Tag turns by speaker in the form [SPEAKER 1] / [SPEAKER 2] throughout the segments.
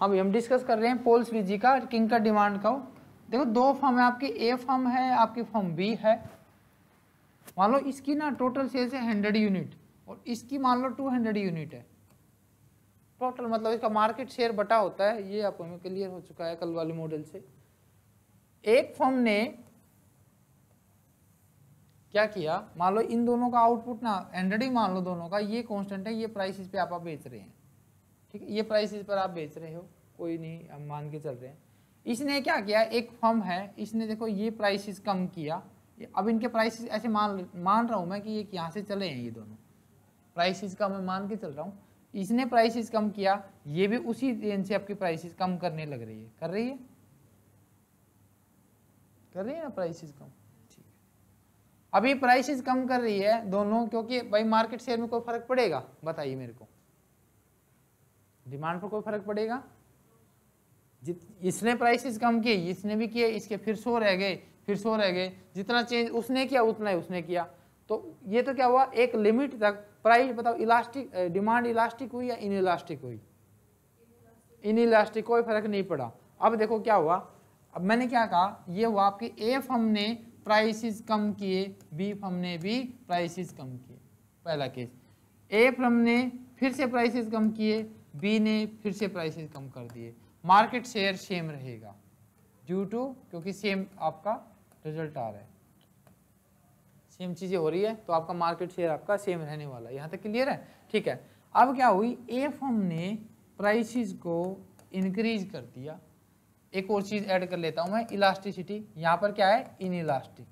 [SPEAKER 1] अभी हम डिस्कस कर रहे हैं पोल्स वीजी का, किंग का डिमांड का। देखो, दो फॉर्म है आपकी। ए फॉर्म है, आपकी फॉर्म बी है। मान लो इसकी ना टोटल सेल्स है हंड्रेड यूनिट और इसकी मान लो टू हंड्रेड यूनिट है। टोटल मतलब इसका मार्केट शेयर बटा होता है। ये आपको हमें क्लियर हो चुका है कल वाले मॉडल से। एक फॉर्म ने क्या किया? मान लो इन दोनों का आउटपुट ना हंड्रेड ही मान लो दोनों का, ये कांस्टेंट है, ये प्राइस इस पर आप बेच रहे हैं। ठीक है, ये प्राइस इस पर आप बेच रहे हो, कोई नहीं, हम मान के चल रहे हैं। इसने क्या किया, एक फर्म है, इसने देखो ये प्राइसेस कम किया। अब इनके प्राइसेस ऐसे मान मान रहा हूँ मैं कि ये यहाँ से चले हैं ये दोनों। प्राइसेस का मैं मान के चल रहा हूँ। इसने प्राइसेस कम किया, ये भी उसी रेंज से आपकी प्राइसेस कम करने लग रही है। कर रही है? कर रही है ना प्राइसेस कम? ठीक है। अभी प्राइसेस कम कर रही है दोनों, क्योंकि भाई मार्केट शेयर में कोई फ़र्क पड़ेगा? बताइए मेरे को। डिमांड पर कोई फ़र्क पड़ेगा? जित, इसने प्राइसेस कम किए, इसने भी किए, इसके फिर सो रह गए, फिर सो रह गए। जितना चेंज उसने किया, उतना ही उसने किया। तो ये तो क्या हुआ? एक लिमिट तक प्राइस बताओ इलास्टिक डिमांड इलास्टिक हुई या इन इलास्टिक हुई? इन इलास्टिक कोई फ़र्क नहीं पड़ा। अब देखो क्या हुआ। अब मैंने क्या कहा? ये हुआ आपकी एफ़ हमने प्राइसेस कम किए बी फर्म ने भी प्राइसेस कम किए। पहला केस एफ़ हमने फिर से प्राइसेस कम किए बी ने फिर से प्राइसेस कम कर दिए। मार्केट शेयर सेम रहेगा। ड्यू टू क्योंकि सेम आपका रिज़ल्ट आ रहा है। सेम चीज़ें हो रही है तो आपका मार्केट शेयर आपका सेम रहने वाला है। यहाँ तक क्लियर है? ठीक है। अब क्या हुई? ए फर्म ने प्राइसेस को इंक्रीज कर दिया। एक और चीज़ ऐड कर लेता हूँ मैं इलास्टिसिटी यहाँ पर क्या है? इन इलास्टिक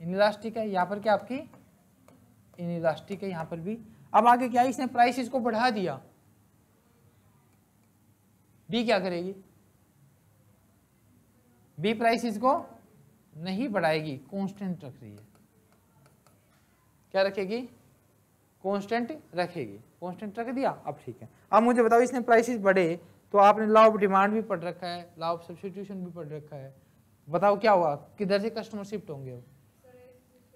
[SPEAKER 1] इन इलास्टिक है। यहाँ पर क्या आपकी? इन इलास्टिक है। यहाँ पर भी अब आगे क्या इसने प्राइसेस को बढ़ा दिया? बी क्या करेगी? बी प्राइसेस को नहीं बढ़ाएगी कांस्टेंट रख रही है। क्या रखेगी? कांस्टेंट रखेगी। कांस्टेंट रख दिया? अब ठीक है। अब मुझे बताओ, इसने प्राइसेस बढ़े तो आपने लॉ ऑफ़ डिमांड भी पढ़ रखा है लॉ ऑफ़ सब्सटीट्यूशन भी पढ़ रखा है। बताओ क्या हुआ? किधर से कस्टमर शिफ्ट होंगे वो?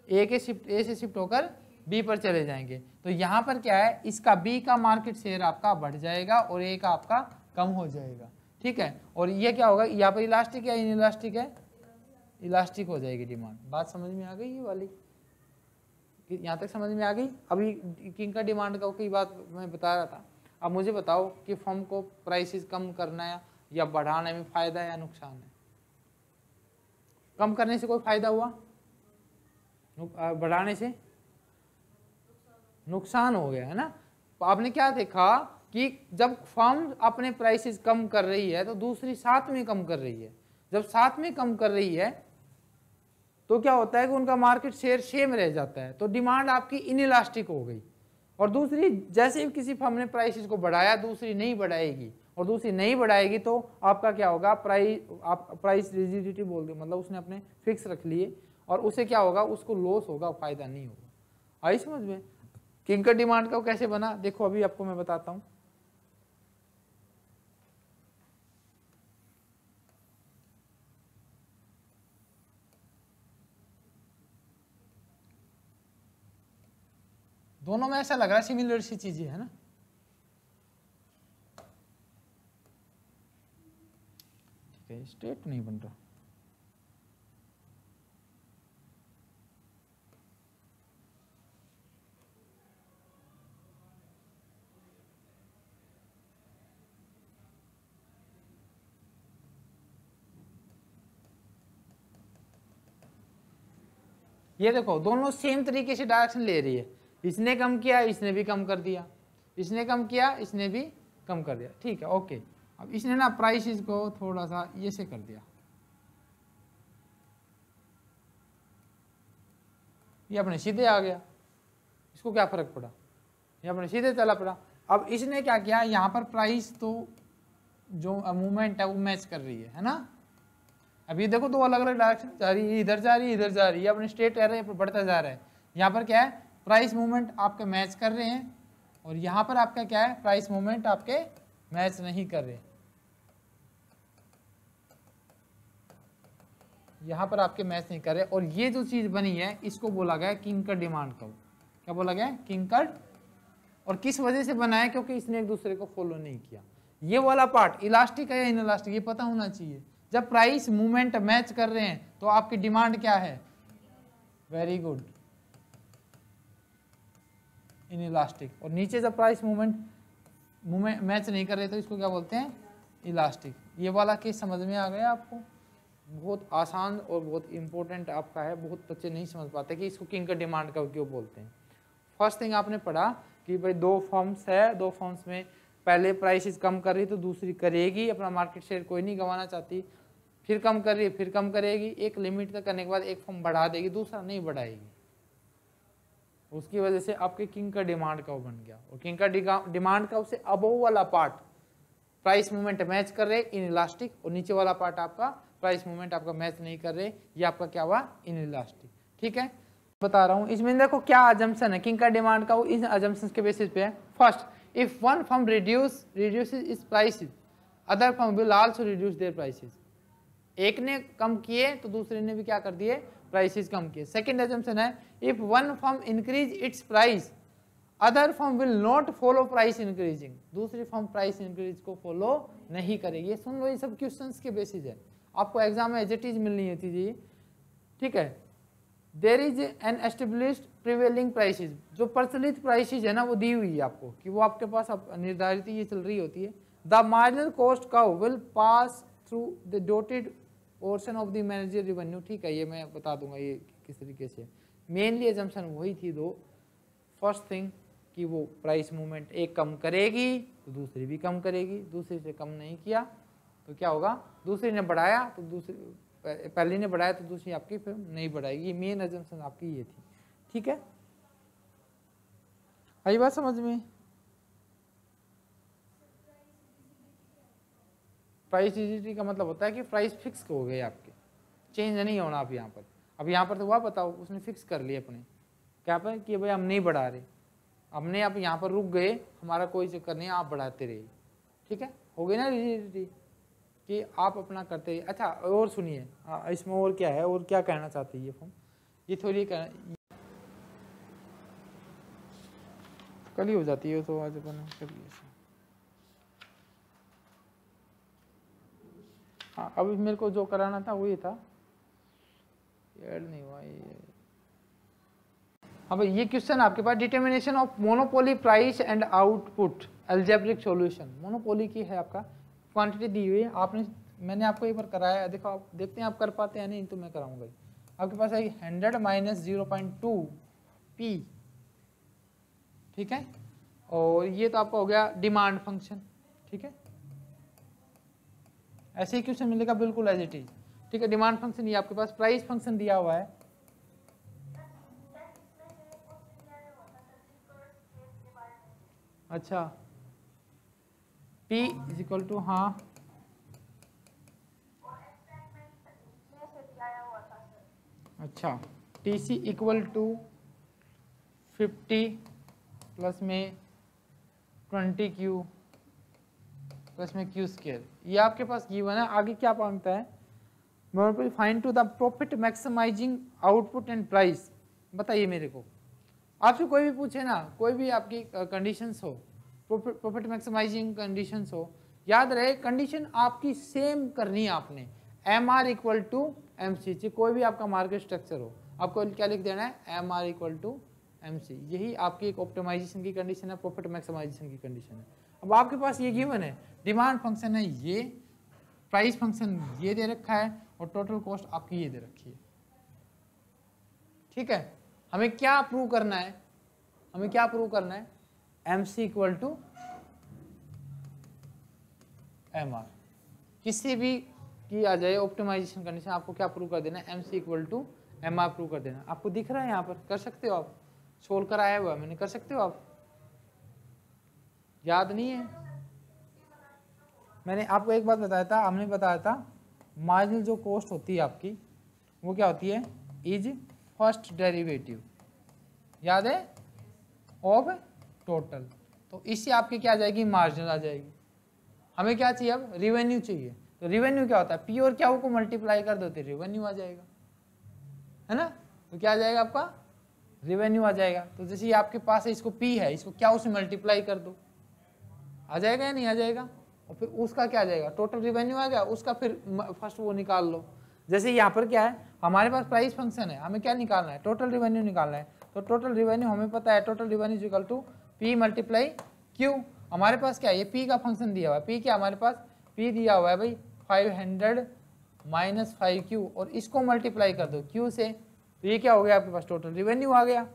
[SPEAKER 1] ए के शिफ्ट ए से शिफ्ट होकर बी पर चले जाएँगे। तो यहाँ पर क्या है? इसका बी का मार्केट शेयर आपका बढ़ जाएगा और ए का आपका कम हो जाएगा। ठीक है? और ये क्या होगा? यहाँ पर इलास्टिक या इन इलास्टिक है। इलास्टिक हो जाएगी डिमांड बात समझ में आ गई ये वाली? यहाँ तक समझ में आ गई? अभी किंग का डिमांड का कई बात मैं बता रहा था। अब मुझे बताओ कि फर्म को प्राइसेस कम करना है या बढ़ाने में फ़ायदा या नुकसान है? कम करने से कोई फ़ायदा हुआ? बढ़ाने से? नुकसान हो गया, है ना? आपने क्या देखा कि जब फर्म अपने प्राइसेस कम कर रही है तो दूसरी साथ में कम कर रही है। जब साथ में कम कर रही है तो क्या होता है कि उनका मार्केट शेयर सेम रह जाता है। तो डिमांड आपकी इनइलास्टिक हो गई। और दूसरी, जैसे ही किसी फर्म ने प्राइसेस को बढ़ाया, दूसरी नहीं बढ़ाएगी, और दूसरी नहीं बढ़ाएगी तो आपका क्या होगा? प्राइस आप प्राइस रिजिडिटी बोल दो मतलब उसने अपने फिक्स रख लिए, और उसे क्या होगा? उसको लॉस होगा, फ़ायदा नहीं होगा। आई समझ में? किंग का डिमांड का कैसे बना? देखो, अभी आपको मैं बताता हूँ। दोनों में ऐसा लग रहा है सिमिलर सी चीज़ें है ना। ठीक है स्टेट नहीं बन रहा। ये देखो, दोनों सेम तरीके से डायरेक्शन ले रही है। इसने कम किया, इसने भी कम कर दिया। इसने कम किया, इसने भी कम कर दिया। ठीक है ओके अब इसने ना प्राइस को थोड़ा सा ये से कर दिया। ये अपने सीधे आ गया। इसको क्या फ़र्क पड़ा? ये अपने सीधे चला पड़ा। अब इसने क्या किया? यहाँ पर प्राइस तो जो मूवमेंट है, वो मैच कर रही है है ना? अभी देखो दो अलग अलग डायरेक्शन जा रही है, इधर जा रही है, इधर जा रही है। अपने स्टेट रहे बढ़ता जा रहा है। यहाँ पर क्या है? प्राइस मूवमेंट आपके मैच कर रहे हैं और यहाँ पर आपका क्या है? प्राइस मूवमेंट आपके मैच नहीं कर रहे। यहाँ पर आपके मैच नहीं कर रहे। और ये जो चीज़ बनी है, इसको बोला गया किंकड डिमांड कर्व क्या बोला गया किंकड और किस वजह से बना है? क्योंकि इसने एक दूसरे को फॉलो नहीं किया। ये वाला पार्ट इलास्टिक है या इन इलास्टिक ये पता होना चाहिए। जब प्राइस मूवमेंट मैच कर रहे हैं तो आपकी डिमांड क्या है? वेरी गुड इन इलास्टिक और नीचे जब प्राइस मूवमेंट मूवमेंट मैच नहीं कर रहे तो इसको क्या बोलते हैं? इलास्टिक ये वाला केस समझ में आ गया आपको? बहुत आसान और बहुत इंपॉर्टेंट आपका है, बहुत बच्चे नहीं समझ पाते कि इसको किंग का डिमांड का क्यों बोलते हैं। फ़र्स्ट थिंग आपने पढ़ा कि भाई दो फॉर्म्स है, दो फॉर्म्स में पहले प्राइसेस कम कर रही तो दूसरी करेगी, अपना मार्केट शेयर कोई नहीं गंवाना चाहती। फिर कम कर रही है, फिर कम करेगी, एक लिमिट तक करने के बाद एक फॉर्म बढ़ा देगी, दूसरा नहीं बढ़ाएगी। उसकी वजह से आपके किंग का डिमांड का बन गया। और किंग का डिमांड का उससे अबोव वाला पार्ट प्राइस मूवमेंट मैच कर रहे इन इलास्टिक और नीचे वाला पार्ट आपका प्राइस मूवमेंट आपका मैच नहीं कर रहे, ये आपका क्या हुआ? इन इलास्टिक ठीक है? बता रहा हूँ, इसमें देखो क्या अजम्पन है किंग का डिमांड का वो इन अजम्पन के बेसिस पे है। First if one firm reduce reduce is prices other firm will also reduce their prices एक ने कम किए तो दूसरे ने भी क्या कर दिए? प्राइसेस कम किए। सेकंड एजम्पन है if one firm increase its price other firm will not follow price increasing दूसरी फर्म प्राइस इंक्रीज को फॉलो नहीं करेगी। ये सुन लो, ये सब क्वेश्चन के बेसिस है। आपको एग्ज़ाम में एज इट इज़ मिलनी होती जी ठीक है? There is an establish prevailing prices जो प्रचलित प्राइसेज है ना, वो दी हुई है आपको कि वो आपके पास आप निर्धारित ये चल रही होती है। द मार्जिनल कॉस्ट का will pass through the dotted portion of the manager revenue ठीक है, ये मैं बता दूँगा ये किस तरीके से। मेनली एजम्पन वही थी दो। फ़र्स्ट थिंग कि वो प्राइस मूवमेंट एक कम करेगी तो दूसरी भी कम करेगी। दूसरी से कम नहीं किया तो क्या होगा? दूसरी ने बढ़ाया तो दूसरी, पहले ने बढ़ाया तो दूसरी आपकी फिर नहीं बढ़ाएगी। मेन एजम्पन आपकी ये थी। ठीक है? आई बात समझ में? प्राइस इजिटी का मतलब होता है कि प्राइस फिक्स हो गए आपके। चेंज नहीं होना आप यहाँ पर। अब यहाँ पर तो वह बताओ, उसने फिक्स कर लिया अपने। क्या पर कि भाई हम नहीं बढ़ा रहे। हमने आप यहाँ पर रुक गए, हमारा कोई चक्कर नहीं, आप बढ़ाते रहिए। ठीक है? हो गई ना रिजिडिटी कि आप अपना करते रहिए। अच्छा और सुनिए इसमें और क्या है, और क्या कहना चाहते हैं ये फॉर्म ये थोड़ी कहना कल ही हो जाती है तो आज अपन करिए हाँ अभी मेरे को जो कराना था वही था। ऐड नहीं हुआ ये। अब ये क्वेश्चन आपके पास। Determination of monopoly price and output algebraic solution monopoly की है आपका। क्वांटिटी दी हुई है। आपने, मैंने आपको एक बार कराया है। देखो, आप देखते हैं आप कर पाते हैं नहीं तो मैं कराऊँगा आपके पास है hundred minus zero point two P ठीक है? और ये तो आपका हो गया डिमांड फ़ंक्शन ठीक है? ऐसे ही क्वेश्चन मिलेगा, बिल्कुल एज इट इज़ ठीक है डिमांड फ़ंक्शन ये आपके पास प्राइस फ़ंक्शन दिया हुआ है। अच्छा। P इज़ इक्वल टू हाँ। अच्छा। T C equal to fifty plus में ट्वेंटी क्यू प्लस में क्यू स्केयर ये आपके पास गिवन है आगे क्या माँगता है? Find to the profit maximising output and price बताइए मेरे को। आपसे कोई भी पूछे ना, कोई भी आपकी कंडीशंस हो प्रॉफिट मैक्सिमाइजिंग कंडीशंस हो, याद रहे कंडीशन आपकी सेम करनी है आपने। M R equal to M C कोई भी आपका मार्केट स्ट्रक्चर हो, आपको क्या लिख देना है? M R equal to M C यही आपकी एक ऑप्टिमाइजेशन की कंडीशन है प्रॉफिट मैक्सिमाइजेशन की कंडीशन है। अब आपके पास ये गिवन है डिमांड फ़ंक्शन है ये प्राइस फ़ंक्शन ये दे रखा है और टोटल कॉस्ट आपकी ये दे रखी है। ठीक है? हमें क्या प्रूव करना है? हमें क्या प्रूव करना है? M C equal to M R किसी भी की आ जाए ऑप्टिमाइजेशन कंडीशन आपको क्या प्रूव कर देना है? M C equal to M R prove कर देना आपको दिख रहा है यहाँ पर? कर सकते हो आप? सोल्व कर आया हुआ मैंने कर सकते हो आप? याद नहीं है? मैंने आपको एक बात बताया था हमने बताया था मार्जिनल जो कॉस्ट होती है आपकी, वो क्या होती है? इज़ फ़र्स्ट डेरिवेटिव याद है? ऑफ़ टोटल तो इससे आपकी क्या आ जाएगी? मार्जिनल आ जाएगी। हमें क्या चाहिए अब? रिवेन्यू चाहिए। तो रिवेन्यू क्या होता है? पी और क्या को मल्टीप्लाई कर दो तो रिवेन्यू आ जाएगा। है ना? तो क्या आ जाएगा आपका? रिवेन्यू आ जाएगा। तो जैसे आपके पास है, इसको पी है, इसको क्या उसे मल्टीप्लाई कर दो। आ जाएगा या नहीं आ जाएगा? और फिर उसका क्या आ जाएगा? टोटल रिवेन्यू आ गया, उसका फिर फ़र्स्ट वो निकाल लो। जैसे यहाँ पर क्या है, हमारे पास प्राइस फ़ंक्शन है, हमें क्या निकालना है? टोटल रिवेन्यू निकालना है। तो टोटल रिवेन्यू हमें पता है total revenue is equal to P multiply Q हमारे पास क्या है? ये पी का फ़ंक्शन दिया हुआ है। पी क्या हमारे पास? पी दिया हुआ है भाई five hundred minus five Q और इसको मल्टीप्लाई कर दो। क्यू से तो ये क्या हो गया आपके पास? टोटल रिवेन्यू आ गया।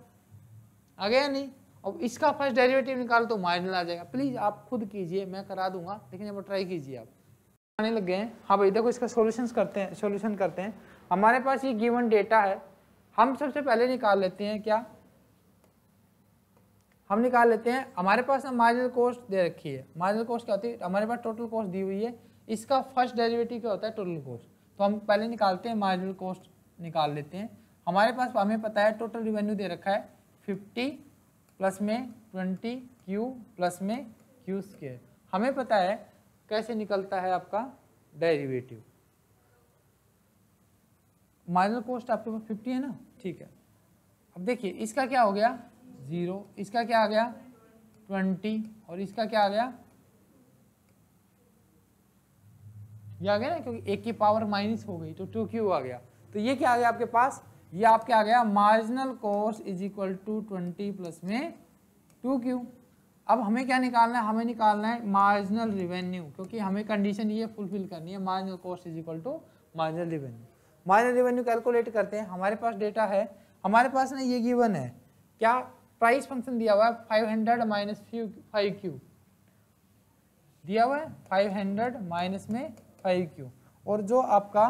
[SPEAKER 1] आ गया नहीं? अब इसका फ़र्स्ट डेरिवेटिव निकाल तो मार्जिनल आ जाएगा। प्लीज़ आप खुद कीजिए, मैं करा दूँगा, लेकिन अब ट्राई कीजिए आप। आने लग गए हैं। हाँ भाई, देखो इसका सोल्यूशन करते हैं सोल्यूशन करते हैं। हमारे पास ये गिवन डेटा है। हम सबसे पहले निकाल लेते हैं क्या? हम निकाल लेते हैं, हमारे पास ना मार्जिनल कॉस्ट दे रखी है। मार्जिनल कॉस्ट क्या होती है? हमारे पास टोटल कॉस्ट दी हुई है। इसका फ़र्स्ट डेरिवेटिव क्या होता है? टोटल कॉस्ट तो हम पहले निकालते हैं मार्जिनल कॉस्ट निकाल लेते हैं। हमारे पास, हमें पता है टोटल रिवेन्यू दे रखा है फिफ्टी प्लस में ट्वेंटी, क्यू प्लस में क्यू स्केयर हमें पता है कैसे निकलता है आपका डेरिवेटिव। मार्जिनल कॉस्ट आपके पास फिफ्टी है ना? ठीक है। अब देखिए, इसका क्या हो गया? ज़ीरो। इसका क्या आ गया? ट्वेंटी। और इसका क्या आ गया? ये आ गया ना, क्योंकि एक की पावर माइनस हो गई तो टू क्यू आ गया। तो ये क्या आ गया आपके पास? ये आपके आ गया marginal cost is equal to twenty plus में टू क्यू? अब हमें क्या निकालना है? हमें निकालना है मार्जिनल रिवेन्यू क्योंकि हमें कंडीशन ये फुलफिल करनी है marginal cost is equal to marginal revenue marginal revenue calculate करते हैं। हमारे पास डेटा है। हमारे पास ना ये गिवन है। क्या प्राइस फ़ंक्शन दिया हुआ है? Five hundred minus five Q दिया हुआ है फाइव हंड्रेड माइनस में फाइव क्यू और जो आपका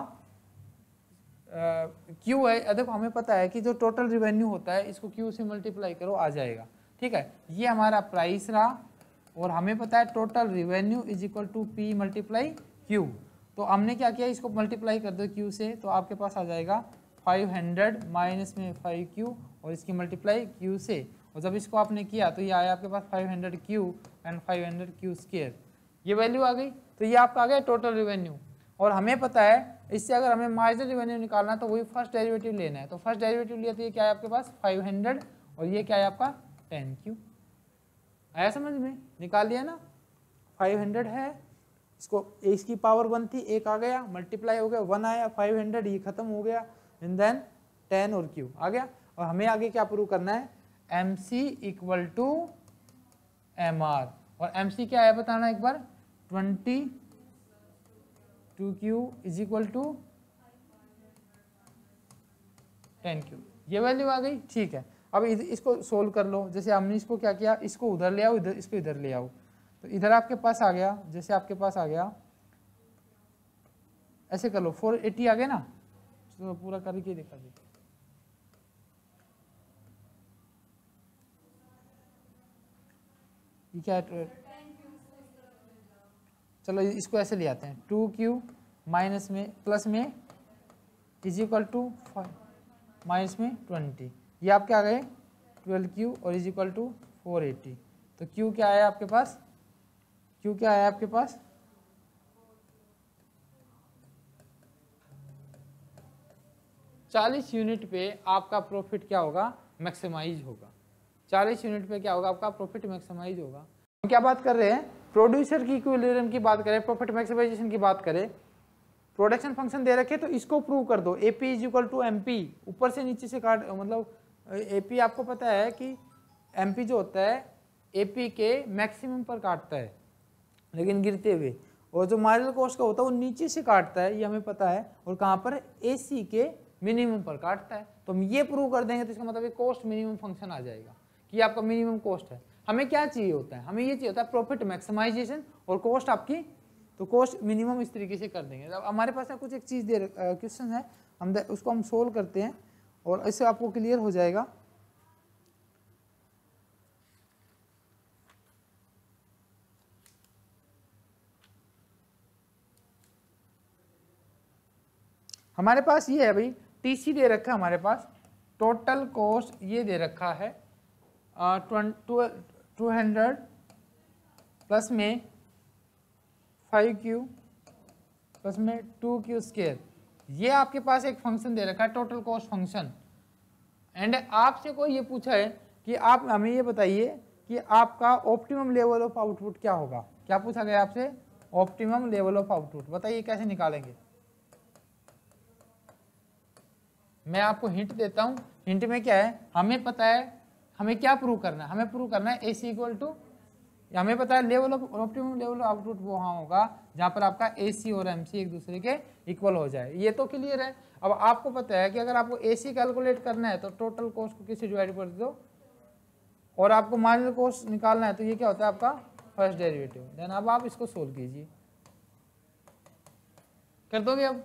[SPEAKER 1] क्यू है देखो हमें पता है कि जो टोटल रिवेन्यू होता है, इसको क्यू से मल्टीप्लाई करो, आ जाएगा। ठीक है? ये हमारा प्राइस रहा और हमें पता है total revenue is equal to P multiply Q तो हमने क्या किया? इसको मल्टीप्लाई कर दो क्यू से तो आपके पास आ जाएगा फाइव हंड्रेड माइनस में फाइव क्यू और इसकी मल्टीप्लाई क्यू से। और जब इसको आपने किया तो ये आया आपके पास five hundred Q and five hundred Q square ये वैल्यू आ गई तो ये आपका आ गया टोटल रिवेन्यू और हमें पता है, इससे अगर हमें मार्जिनल रिवेन्यू निकालना है तो वही फ़र्स्ट डेरिवेटिव लेना है। तो फ़र्स्ट डेरिवेटिव लिया तो ये क्या है आपके पास? 500 और ये क्या है आपका? टेन क्यू आया समझ में? निकाल लिया ना? 500 है, इसको इसकी पावर वन थी, एक आ गया मल्टीप्लाई हो गया वन आया 500 ये खत्म हो गया एंड देन टेन और क्यू आ गया। और हमें आगे क्या प्रूव करना है? M C equal to M R और एम सी क्या है बताना एक बार? Twenty two Q is equal to ten Q ये वैल्यू आ गई, ठीक है। अब इसको सोल्व कर लो। जैसे हमने इसको क्या किया, इसको उधर ले आओ, इधर इसको इधर ले आओ। तो इधर आपके पास आ गया, जैसे आपके पास आ गया, ऐसे कर लो। फोर एट्टी आ गया ना? तो पूरा करके दिखा दी ये क्या है? चलो इसको ऐसे ले आते हैं। टू क्यू माइनस में, प्लस में is equal to five, minus में ट्वेंटी। ये आपके आ गए ट्वेल्व क्यू और is equal to four eighty तो क्यू क्या आया आपके पास? क्यू क्या आया आपके पास? चालीस यूनिट पे आपका प्रॉफिट क्या होगा? मैक्सिमाइज होगा। चालीस यूनिट पे क्या होगा? आपका प्रॉफिट मैक्सिमाइज होगा। हम क्या बात कर रहे हैं? प्रोड्यूसर की इक्विलिब्रियम की बात करें प्रॉफिट मैक्सिमाइजेशन की बात करें प्रोडक्शन फ़ंक्शन दे रखे तो इसको प्रूव कर दो। A P is equal to M P ऊपर से नीचे से काट मतलब ए पी आपको पता है कि एम पी जो होता है ए पी के मैक्सिमम पर काटता है, लेकिन गिरते हुए। और जो मार्जिनल कॉस्ट का होता है, वो नीचे से काटता है, ये हमें पता है, और कहाँ पर? ए सी के मिनिमम पर काटता है। तो हम ये प्रूव कर देंगे तो इसका मतलब कॉस्ट मिनिमम फ़ंक्शन आ जाएगा, कि आपका मिनिमम कॉस्ट है। हमें क्या चाहिए होता है? हमें ये चाहिए होता है प्रॉफिट मैक्सिमाइजेशन और कॉस्ट आपकी तो कॉस्ट मिनिमम इस तरीके से कर देंगे। अब हमारे पास कुछ एक चीज़ दे क्वेश्चन है। हम उसको हम सोल्व करते हैं और इससे आपको क्लियर हो जाएगा। हमारे पास ये है भाई टीसी दे रखा है हमारे पास। टोटल कॉस्ट ये दे रखा है टू हंड्रेड प्लस में फाइव क्यू प्लस में टू क्यू स्केयर ये आपके पास एक फ़ंक्शन दे रखा है टोटल कॉस्ट फ़ंक्शन एंड आपसे कोई ये पूछा है कि आप, हमें ये बताइए कि आपका ऑप्टिमम लेवल ऑफ़ आउटपुट क्या होगा? क्या पूछा गया आपसे? ऑप्टिमम लेवल ऑफ़ आउटपुट बताइए कैसे निकालेंगे? मैं आपको हिंट देता हूँ। हिंट में क्या है? हमें पता है हमें क्या प्रूव करना है? हमें प्रूव करना है ए सी इक्वल टू हमें पता है level of optimum level of output वो वहाँ होगा, जहाँ पर आपका ए सी और एम सी एक दूसरे के इक्वल हो जाए। ये तो क्लियर है। अब आपको पता है कि अगर आपको ए सी कैलकुलेट करना है तो टोटल कॉस्ट को किसी डिवाइड कर दो? और आपको मार्जिनल कॉस्ट निकालना है तो ये क्या होता है आपका? फ़र्स्ट डेरिवेटिव देन अब आप इसको सोल्व कीजिए। कर दोगे अब?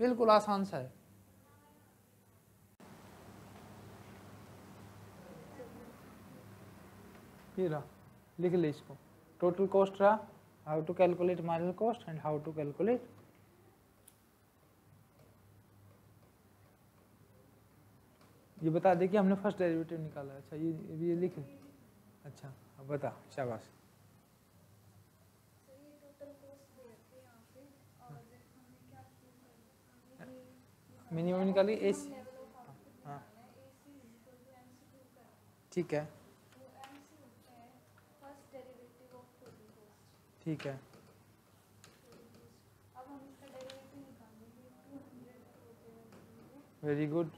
[SPEAKER 1] बिल्कुल आसान सा है। ये रहा। लिख ले इसको। टोटल कॉस्ट रहा how to calculate marginal cost and how to calculate ये बता दे कि हमने फ़र्स्ट डेरिवेटिव निकाला अच्छा ये ये लिख अच्छा अब बता। शाबाश। मिनिमम निकाली ए हाँ। ठीक है। ठीक है। वेरी गुड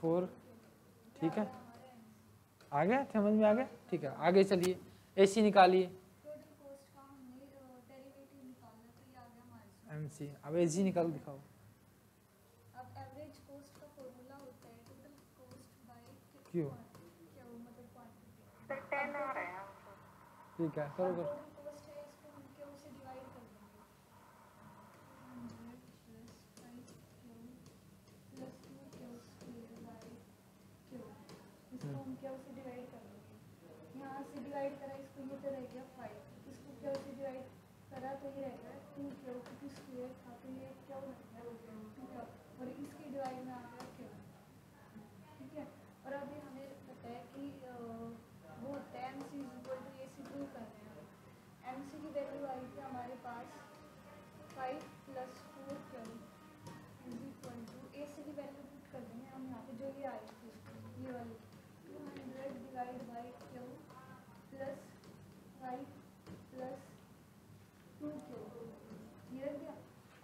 [SPEAKER 1] फोर ठीक है। आ गया? समझ में आ गया? ठीक है। आगे चलिए। एसी निकालिए। एम सी अब ए जी निकाल दिखाओ।
[SPEAKER 2] अब एवरेज कॉस्ट का फॉर्मूला होता है टोटल कॉस्ट बाय
[SPEAKER 1] क्यों
[SPEAKER 2] क्या वो मतलब क्वांटिटी
[SPEAKER 1] ठीक है, करो करो
[SPEAKER 2] टोटल कॉस्ट इसको हम क्या उसे डिवाइड कर देंगे 100 plus 5 Q plus 2 Q square by Q इसको हम क्या उसे डिवाइड कर देंगे यहाँ से डिवाइड करा, इसको ये तो रह गया 5 इसको क्या उसे डिवाइड करा तो ये रहेगा 2 क्यू क्योंकि स्क्वायर था तो ये क्या हो गया 2 क्यू और इसके डिवाइड में आ गया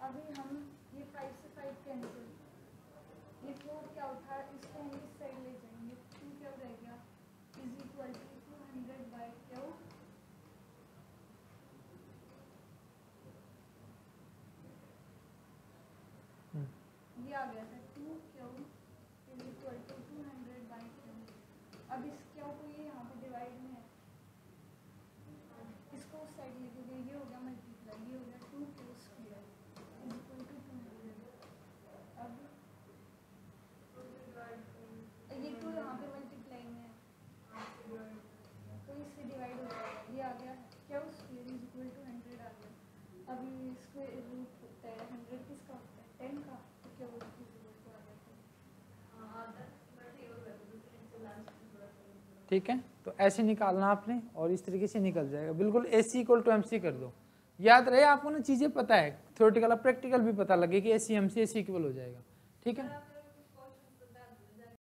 [SPEAKER 2] अभी हम ये फाइव से फाइव कैंसिल ये फोर क्या उठा इसको हम इस साइड ले जाएँगे। टू क्या रह गया? Is equal to two hundred by Q ये आ गया था two Q is equal to two hundred by Q अब इस क्यू को ये यहाँ पे डिवाइड में है इसको उस साइड लेके गए ये हो गया मल्टीप्लाई ये हो गया two Q square is equal to two hundred अब ये टू यहाँ पे मल्टीप्लाई में है तो इससे डिवाइड हो जाएगा ये आ गया क्या square is equal to hundred आ गया अभी स्क्वायर रूट होता है हंड्रेड किसका होता है टेन का तो क्या वो इज़ इक्वल टू आ जाता है
[SPEAKER 1] ठीक है? तो ऐसे निकालना आपने और इस तरीके से निकल जाएगा। बिल्कुल A C equal to M C कर दो। याद रहे, आपको ना चीज़ें पता है। थ्योरेटिकल और प्रैक्टिकल भी पता लगे कि ए सी एम सी ए सी इक्वल हो जाएगा। ठीक है?